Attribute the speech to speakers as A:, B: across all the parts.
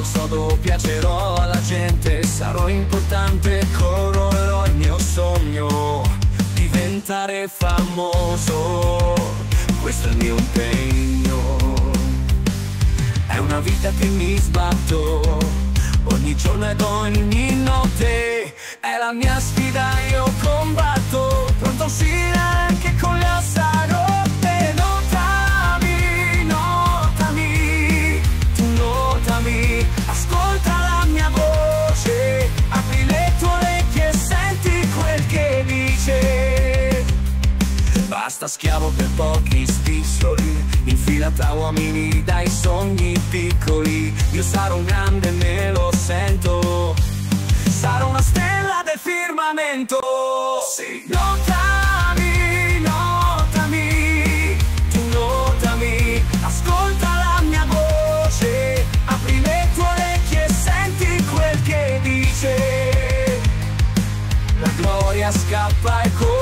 A: lo so dove piacerò alla gente Sarò importante, correrò il mio sogno Diventare famoso. Questo è il mio impegno. È una vita che mi sbatto. Ogni giorno ed ogni notte È la mia sfida, io combatto. Pronto sì anche Basta schiavo per pochi spiccioli In tra uomini dai sogni piccoli. Io sarò un grande, me lo sento. Sarò una stella del firmamento. Sì. Notami, notami Tu notami. Ascolta la mia voce. Apri le tue orecchie e senti quel che dice. La gloria scappa e corre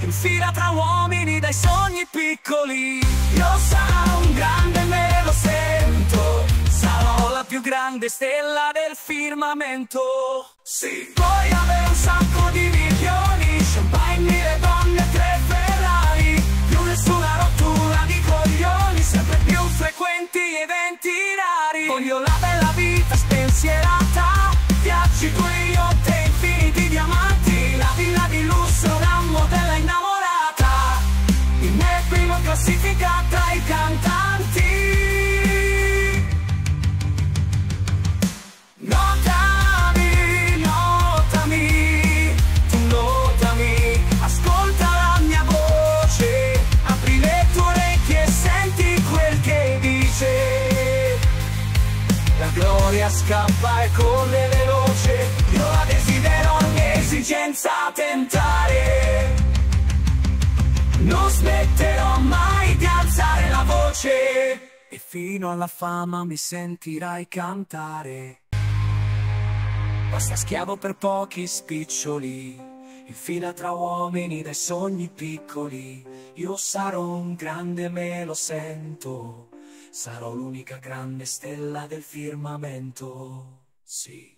A: In fila tra uomini dai sogni piccoli. Io sarò un grande, me lo sento Sarò la più grande stella del firmamento. Sì. Puoi avere un sacco di milioni in classifica tra i cantanti Notami, notami, tu notami, ascolta la mia voce, apri le tue orecchie e senti quel che dice. La gloria scappa e corre veloce, io la desidero ogni esigenza tentare. Non smetterò mai di alzare la voce e fino alla fama mi sentirai cantare. Basta schiavo per pochi spiccioli, in fila tra uomini dai sogni piccoli. Io sarò un grande, me lo sento, sarò l'unica grande stella del firmamento. Sì.